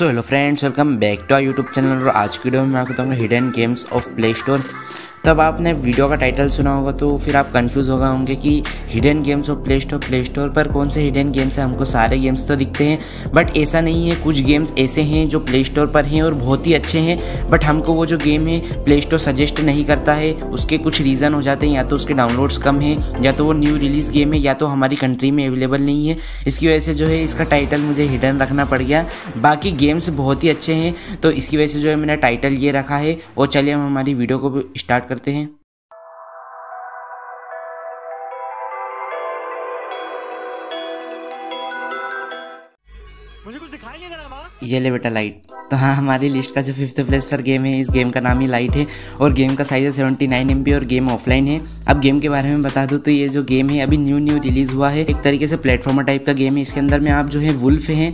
So hello friends welcome back to our YouTube channel और आज की वीडियो में मैं आपको hidden games of play store तब आपने वीडियो का टाइटल सुना होगा तो फिर आप कंफ्यूज हो गए होंगे कि हिडन गेम्स और प्ले स्टोर प्ले स्टोर पर कौन से हिडन गेम्स हैं? हमको सारे गेम्स तो दिखते हैं बट ऐसा नहीं है, कुछ गेम्स ऐसे हैं जो प्ले स्टोर पर हैं और बहुत ही अच्छे हैं बट हमको वो जो गेम है प्ले स्टोर सजेस्ट नहीं करता है, उसके कुछ रीज़न हो जाते हैं, या तो उसके डाउनलोड्स कम हैं, या तो वो न्यू रिलीज़ गेम है, या तो हमारी कंट्री में अवेलेबल नहीं है। इसकी वजह से जो है, इसका टाइटल मुझे हिडन रखना पड़ गया। बाकी गेम्स बहुत ही अच्छे हैं तो इसकी वजह से जो है, मैंने टाइटल ये रखा है, और चलिए हम हमारी वीडियो को स्टार्ट करते हैं। मुझे कुछ दिखाई नहीं दे रहा ये ले बेटा लाइट तो हाँ हमारी लिस्ट का जो फिफ्थ प्लेस पर गेम है इस गेम का नाम ही लाइट है और गेम का साइज़ है सेवेंटी नाइन एम और गेम ऑफलाइन है। अब गेम के बारे में बता दूँ तो ये जो गेम है अभी न्यू न्यू रिलीज़ हुआ है। एक तरीके से प्लेटफॉर्मर टाइप का गेम है। इसके अंदर में आप जो है वुल्फ हैं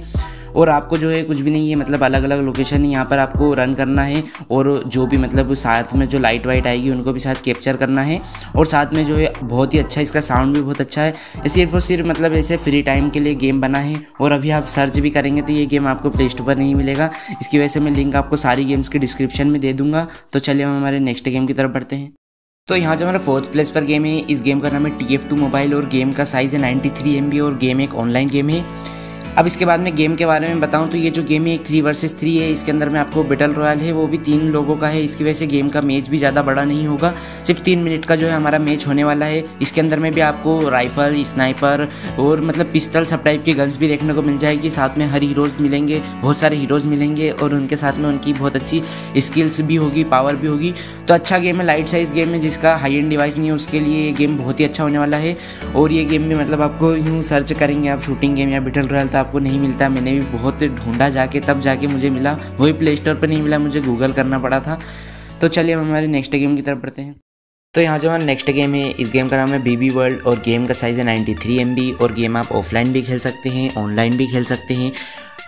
और आपको जो है कुछ भी नहीं है मतलब अलग अलग लोकेशन यहाँ पर आपको रन करना है और जो भी मतलब साथ में जो लाइट वाइट आएगी, उनको भी साथ कैप्चर करना है और साथ में जो है बहुत ही अच्छा इसका साउंड भी बहुत अच्छा है। सिर्फ़ और सिर्फ़ मतलब ऐसे फ्री टाइम के लिए गेम बना है और अभी आप सर्च भी करेंगे तो ये गेम आपको प्ले स्टोर पर नहीं मिलेगा। इसकी वजह से मैं लिंक आपको सारी गेम्स की डिस्क्रिप्शन में दे दूँगा। तो चलिए हम हमारे नेक्स्ट गेम की तरफ़ बढ़ते हैं। तो यहाँ जो हमारा फोर्थ प्लेस पर गेम है, इस गेम का नाम है टी एफ़ टू मोबाइल और गेम का साइज़ है नाइन्टी थ्री एम बी और गेम एक ऑनलाइन गेम है। अब इसके बाद में गेम के बारे में बताऊँ तो ये जो गेम है, एक थ्री वर्सेस थ्री है, इसके अंदर में आपको बैटल रॉयल है, वो भी तीन लोगों का है, इसकी वजह से गेम का मैच भी ज़्यादा बड़ा नहीं होगा। सिर्फ़ तीन मिनट का जो है हमारा मैच होने वाला है। इसके अंदर में भी आपको राइफल स्नाइपर और मतलब पिस्तल सब टाइप की गन्स भी देखने को मिल जाएगी। साथ में हर हीरोज़ मिलेंगे, बहुत सारे हीरोज़ मिलेंगे और उनके साथ में उनकी बहुत अच्छी स्किल्स भी होगी पावर भी होगी। तो अच्छा गेम है लाइट साइज़ गेम है, जिसका हाई एंड डिवाइस नहीं है, उसके लिए ये गेम बहुत ही अच्छा होने वाला है। और ये गेम भी मतलब आपको यूँ सर्च करेंगे आप शूटिंग गेम या बिटल रॉयल तो आपको नहीं मिलता, मैंने भी बहुत ढूंढा जाके, तब जाके मुझे मिला। वही प्ले स्टोर पर नहीं मिला, मुझे गूगल करना पड़ा था। तो चलिए हम हमारे नेक्स्ट गेम की तरफ़ बढ़ते हैं। तो यहाँ जो हमारा नेक्स्ट गेम है, इस गेम का नाम है बीबी वर्ल्ड और गेम का साइज़ है 93 थ्री और गेम आप ऑफलाइन भी खेल सकते हैं ऑनलाइन भी खेल सकते हैं।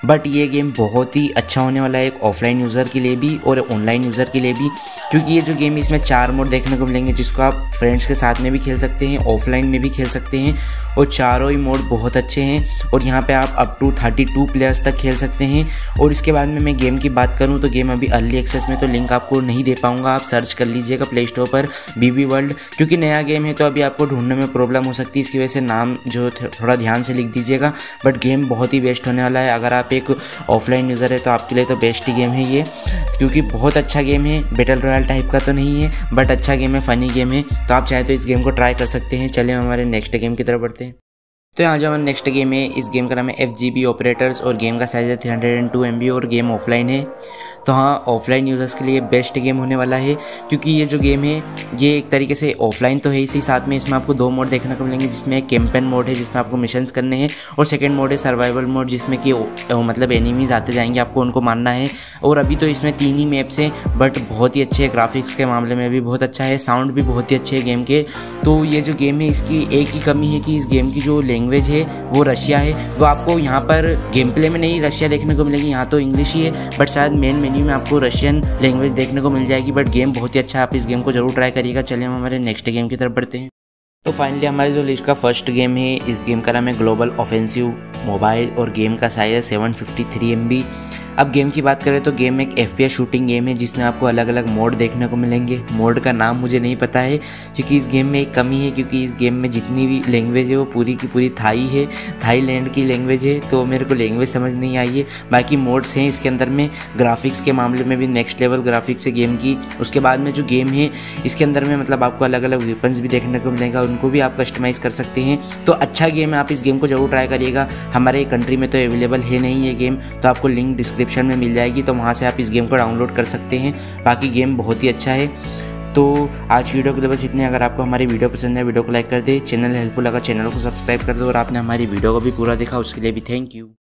बट ये गेम बहुत ही अच्छा होने वाला है एक ऑफलाइन यूज़र के लिए भी और ऑनलाइन यूज़र के लिए भी। क्योंकि ये जो गेम है, इसमें चार मोड देखने को मिलेंगे, जिसको आप फ्रेंड्स के साथ में भी खेल सकते हैं ऑफलाइन में भी खेल सकते हैं। और चारों ही मोड बहुत अच्छे हैं और यहाँ पे आप up to thirty two players तक खेल सकते हैं। और इसके बाद में मैं गेम की बात करूँ तो गेम अभी अर्ली एक्सेस में तो लिंक आपको नहीं दे पाऊँगा। आप सर्च कर लीजिएगा प्ले स्टोर पर बी वर्ल्ड क्योंकि नया गेम है तो अभी आपको ढूँढने में प्रॉब्लम हो सकती है। इसकी वजह से नाम जो थोड़ा ध्यान से लिख दीजिएगा। बट गेम बहुत ही बेस्ट होने वाला है। अगर आप एक ऑफलाइन यूज़र है तो आपके लिए तो बेस्ट ही गेम है ये। क्योंकि बहुत अच्छा गेम है। बेटल रॉयल टाइप का तो नहीं है बट अच्छा गेम है फ़नी गेम है। तो आप चाहे तो इस गेम को ट्राई कर सकते हैं। चलिए हमारे नेक्स्ट गेम की तरफ़ बढ़ते हैं। तो यहाँ जो हमारा नेक्स्ट गेम है। इस गेम का नाम है बी ऑपरेटर्स और गेम का साइज़ है three hundred and two M B और गेम ऑफलाइन है। तो हाँ ऑफलाइन यूज़र्स के लिए बेस्ट गेम होने वाला है, क्योंकि ये जो गेम है, ये एक तरीके से ऑफलाइन तो है इसी साथ में इसमें आपको दो मोड देखने को मिलेंगे, जिसमें कैंपेन मोड है, जिसमें आपको मिशन करने हैं, और सेकेंड मोड है सर्वाइवल मोड जिसमें कि मतलब एनिमीज आते जाएँगे, आपको उनको मानना है। और अभी तो इसमें तीन ही मैप्स हैं बट बहुत ही अच्छे ग्राफिक्स के मामले में भी बहुत अच्छा है साउंड भी बहुत ही अच्छे है गेम के। तो ये जो गेम है, इसकी एक ही कमी है कि इस गेम की जो लैंग्वेज है, वो रशिया है। वो आपको यहाँ पर गेम प्ले में नहीं, रशिया देखने को मिलेगी, यहाँ तो इंग्लिश ही है बट शायद मेन मेन्यू में आपको रशियन लैंग्वेज देखने को मिल जाएगी बट गेम बहुत ही अच्छा आप इस गेम को ज़रूर ट्राई करिएगा। चलिए हम हमारे नेक्स्ट गेम की तरफ़ बढ़ते हैं। तो फाइनली हमारे जो लिस्ट का फ़र्स्ट गेम है, इस गेम का नाम है ग्लोबल ऑफेंसिव मोबाइल और गेम का साइज़ है seven fifty three M B अब गेम की बात करें तो गेम एक एफ़ शूटिंग गेम है, जिसमें आपको अलग अलग मोड देखने को मिलेंगे। मोड का नाम मुझे नहीं पता है, क्योंकि इस गेम में एक कमी है, क्योंकि इस गेम में जितनी भी लैंग्वेज है, वो पूरी की पूरी थाई है। थाईलैंड की लैंग्वेज है तो मेरे को लैंग्वेज समझ नहीं आई है। बाकी मोड्स हैं इसके अंदर में ग्राफिक्स के मामले में भी नेक्स्ट लेवल ग्राफिक्स है गेम की। उसके बाद में जो गेम है, इसके अंदर में मतलब आपको अलग अलग वेपन्स भी देखने को मिलेंगे मिलेगा उनको भी आप कस्टमाइज़ कर सकते हैं। तो अच्छा गेम है, आप इस गेम को ज़रूर ट्राई करिएगा। हमारे कंट्री में तो अवेलेबल है नहीं ये गेम तो आपको लिंक डिस्क्रिप्शन में मिल जाएगी तो वहाँ से आप इस गेम को डाउनलोड कर सकते हैं। बाकी गेम बहुत ही अच्छा है। तो आज की वीडियो के लिए बस इतने। अगर आपको हमारी वीडियो पसंद है वीडियो को लाइक कर दे। चैनल हेल्पफुल लगा चैनल को सब्सक्राइब कर दो और आपने हमारी वीडियो को भी पूरा देखा, उसके लिए भी थैंक यू